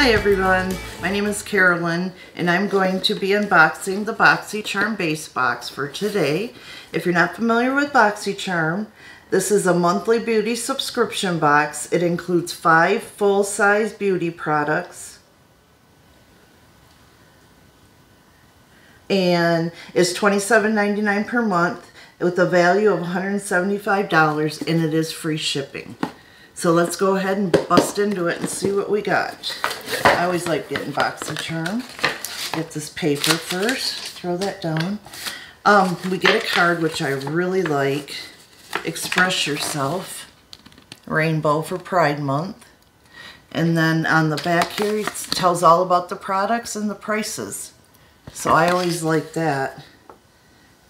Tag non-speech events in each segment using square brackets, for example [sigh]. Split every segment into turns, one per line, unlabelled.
Hi everyone, my name is Carolyn and I'm going to be unboxing the BoxyCharm base box for today. If you're not familiar with BoxyCharm, this is a monthly beauty subscription box. It includes five full-size beauty products and is $27.99 per month with a value of $175 and it is free shipping. So let's go ahead and bust into it and see what we got. I always like getting BoxyCharm. Get this paper first, throw that down. Um, we get a card which I really like. Express Yourself, Rainbow for Pride Month. And then on the back here, it tells all about the products and the prices. So I always like that.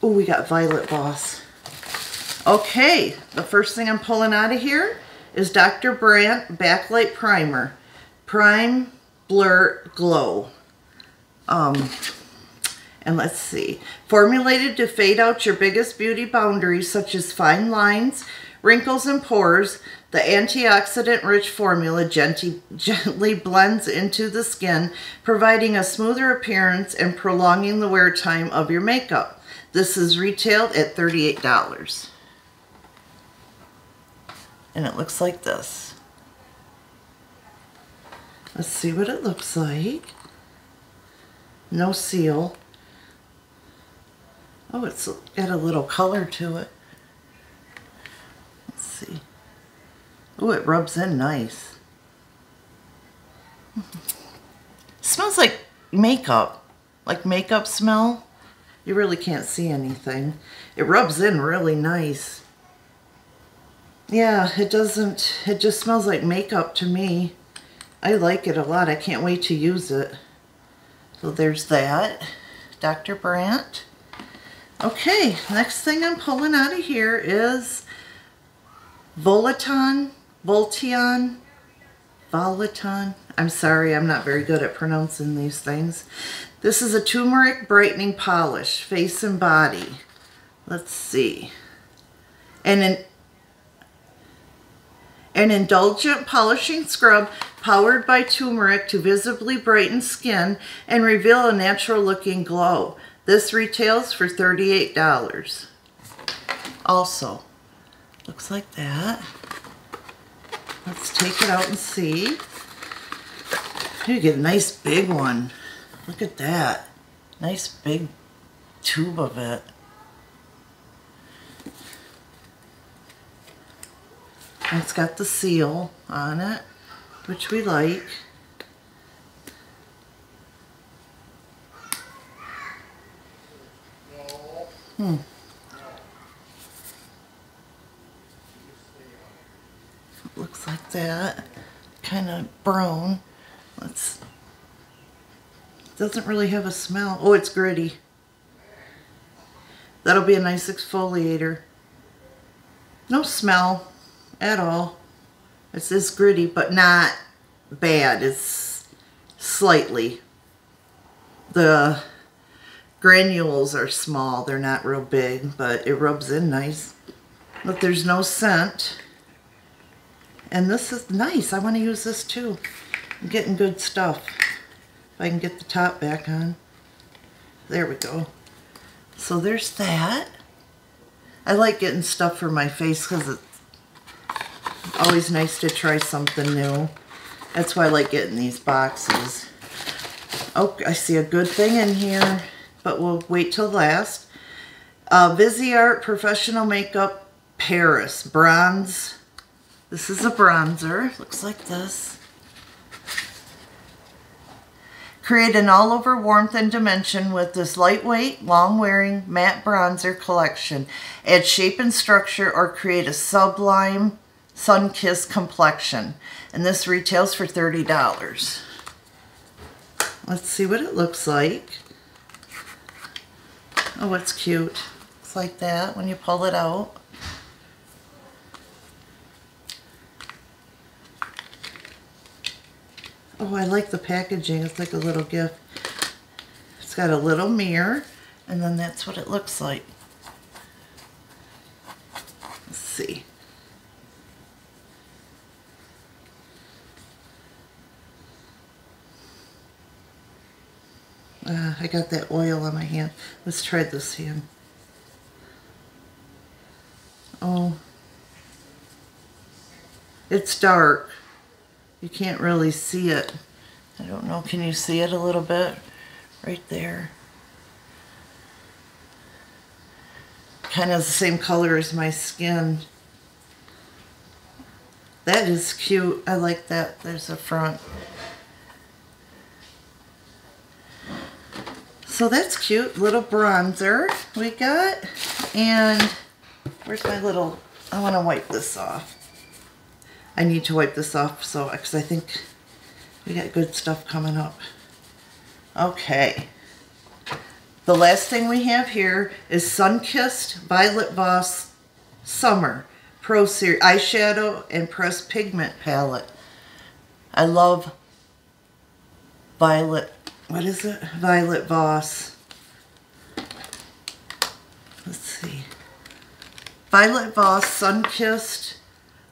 Oh, we got Violet Voss. Okay, the first thing I'm pulling out of here is Dr. Brandt Backlight Primer. Prime Blur Glow. Um, and let's see. Formulated to fade out your biggest beauty boundaries such as fine lines, wrinkles, and pores, the antioxidant-rich formula gently, [laughs] gently blends into the skin, providing a smoother appearance and prolonging the wear time of your makeup. This is retailed at $38 and it looks like this. Let's see what it looks like. No seal. Oh, it's got a little color to it. Let's see. Oh, it rubs in nice. smells like makeup. Like makeup smell. You really can't see anything. It rubs in really nice. Yeah, it doesn't, it just smells like makeup to me. I like it a lot. I can't wait to use it. So there's that. Dr. Brandt. Okay, next thing I'm pulling out of here is Volaton, Voltion, Volaton. I'm sorry, I'm not very good at pronouncing these things. This is a turmeric brightening polish, face and body. Let's see. And an an indulgent polishing scrub powered by turmeric to visibly brighten skin and reveal a natural looking glow. This retails for $38. Also, looks like that. Let's take it out and see. You get a nice big one. Look at that. Nice big tube of it. It's got the seal on it, which we like. Hmm. Looks like that. Kind of brown. Let's. Doesn't really have a smell. Oh, it's gritty. That'll be a nice exfoliator. No smell at all. It's this gritty, but not bad. It's slightly. The granules are small. They're not real big, but it rubs in nice. But there's no scent. And this is nice. I want to use this too. I'm getting good stuff. If I can get the top back on. There we go. So there's that. I like getting stuff for my face because Always nice to try something new. That's why I like getting these boxes. Oh, I see a good thing in here, but we'll wait till last. Uh, Viseart Professional Makeup Paris Bronze. This is a bronzer. Looks like this. Create an all-over warmth and dimension with this lightweight, long-wearing matte bronzer collection. Add shape and structure or create a sublime Sun Kiss Complexion. And this retails for $30. Let's see what it looks like. Oh, it's cute. It's like that when you pull it out. Oh, I like the packaging. It's like a little gift. It's got a little mirror, and then that's what it looks like. Let's see. Uh, I got that oil on my hand. Let's try this hand. Oh. It's dark. You can't really see it. I don't know. Can you see it a little bit? Right there. Kind of the same color as my skin. That is cute. I like that. There's a front. So that's cute. Little bronzer we got. And where's my little, I want to wipe this off. I need to wipe this off so, because I think we got good stuff coming up. Okay. The last thing we have here is Sunkissed Violet Voss Summer Pro Series Eyeshadow and Pressed Pigment Palette. I love Violet, what is it? Violet Voss. Let's see. Violet Voss Sunkissed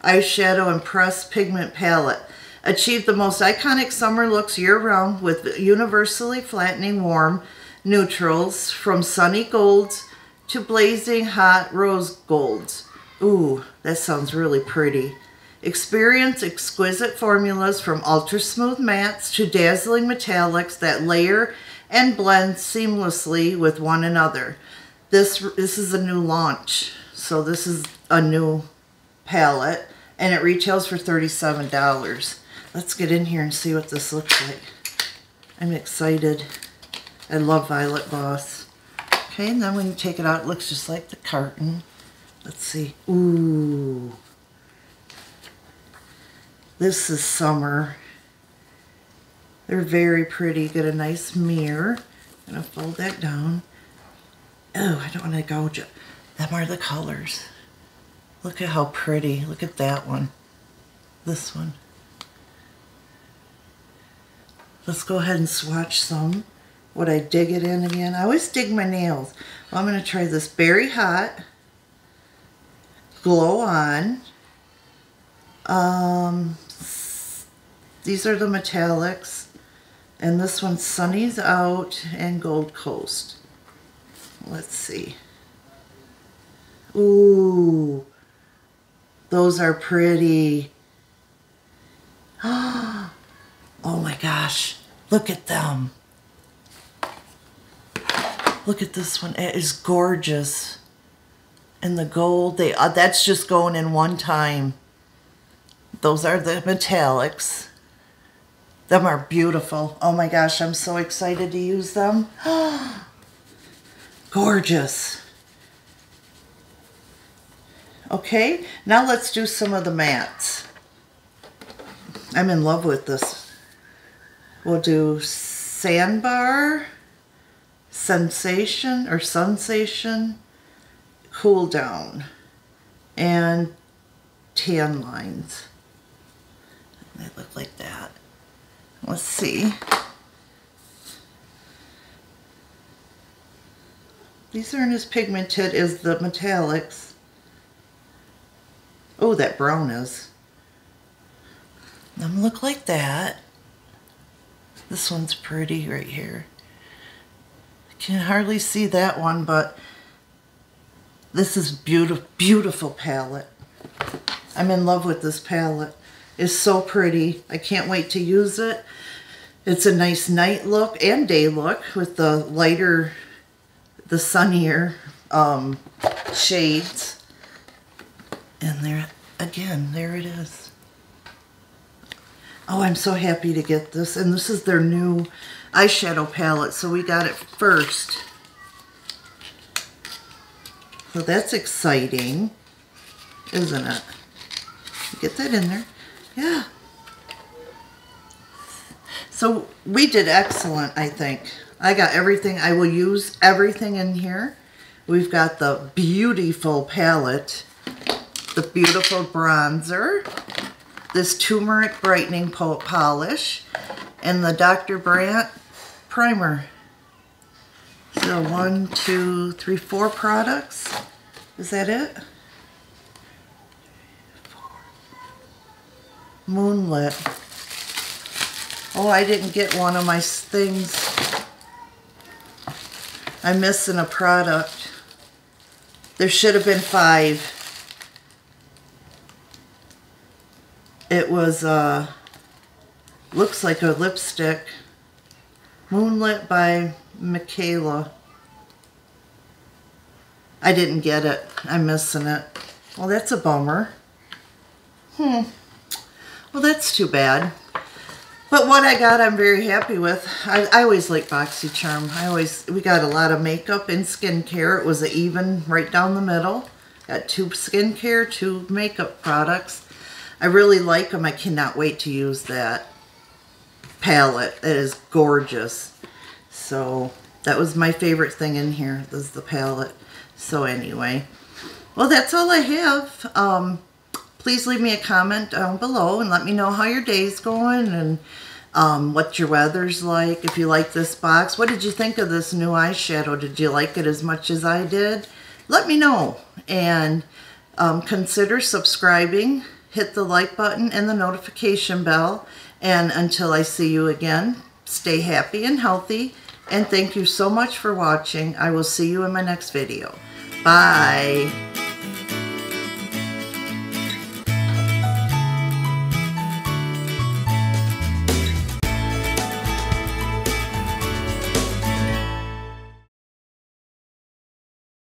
Eyeshadow and Pressed Pigment Palette. Achieve the most iconic summer looks year-round with universally flattening warm neutrals from sunny golds to blazing hot rose golds. Ooh, that sounds really pretty. Experience exquisite formulas from ultra smooth mattes to dazzling metallics that layer and blend seamlessly with one another. This, this is a new launch, so this is a new palette and it retails for $37. Let's get in here and see what this looks like. I'm excited. I love Violet Voss. Okay, and then when you take it out, it looks just like the carton. Let's see. Ooh. This is summer. They're very pretty. Get a nice mirror. I'm going to fold that down. Oh, I don't want to gouge it. Them are the colors. Look at how pretty. Look at that one. This one. Let's go ahead and swatch some. Would I dig it in again? I always dig my nails. Well, I'm going to try this Berry Hot Glow On. Um, these are the metallics. And this one's Sunny's Out and Gold Coast. Let's see. Ooh. Those are pretty. [gasps] Oh my gosh. Look at them. Look at this one. It is gorgeous. And the gold, they uh, that's just going in one time. Those are the metallics. Them are beautiful. Oh my gosh, I'm so excited to use them. [gasps] Gorgeous. Okay, now let's do some of the mats. I'm in love with this. We'll do Sandbar, Sensation or Sensation, Cool Down, and Tan Lines. They look like that. Let's see. These aren't as pigmented as the metallics. Oh, that brown is. Them look like that. This one's pretty right here. I can hardly see that one, but this is beautiful, beautiful palette. I'm in love with this palette. It's so pretty. I can't wait to use it. It's a nice night look and day look with the lighter, the sunnier um, shades. And there, again, there it is. Oh, I'm so happy to get this. And this is their new eyeshadow palette, so we got it first. So that's exciting, isn't it? Get that in there. Yeah. So we did excellent, I think. I got everything. I will use everything in here. We've got the beautiful palette the beautiful bronzer, this turmeric brightening polish, and the Dr. Brandt primer. So one, two, three, four products. Is that it? Moonlit. Oh, I didn't get one of my things. I'm missing a product. There should have been five. It was, uh, looks like a lipstick. Moonlit by Michaela. I didn't get it. I'm missing it. Well, that's a bummer. Hmm. Well, that's too bad. But what I got, I'm very happy with. I, I always like BoxyCharm. I always, we got a lot of makeup and skincare. It was even right down the middle. Got two skincare, two makeup products. I really like them. I cannot wait to use that palette. It is gorgeous. So that was my favorite thing in here. is the palette. So anyway, well, that's all I have. Um, please leave me a comment down below and let me know how your day's going and um, what your weather's like. If you like this box, what did you think of this new eyeshadow? Did you like it as much as I did? Let me know. And um, consider subscribing. Hit the like button and the notification bell. And until I see you again, stay happy and healthy. And thank you so much for watching. I will see you in my next video. Bye.